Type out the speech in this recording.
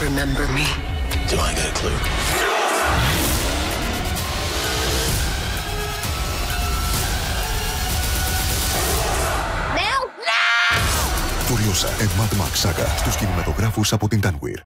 Remember me? Do I get a clue? Furiosa and Mad Max Saga στους κινηματογράφους από την Tanweer.